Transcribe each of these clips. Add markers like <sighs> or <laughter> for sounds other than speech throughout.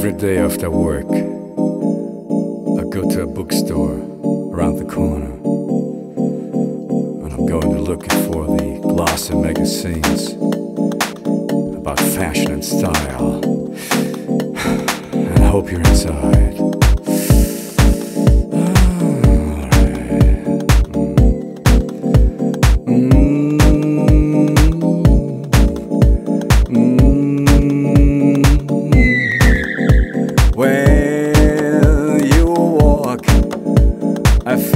Every day after work, I go to a bookstore around the corner. And I'm going to look for the glossy magazines about fashion and style. <sighs> And I hope you're inside.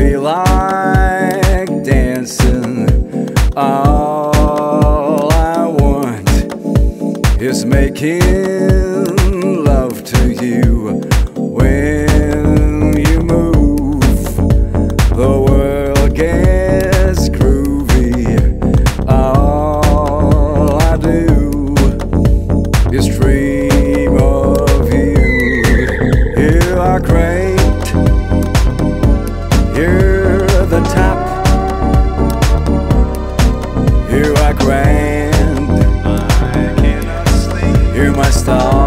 we like dancing. All I want is making. Hear the. Here I grind. My star.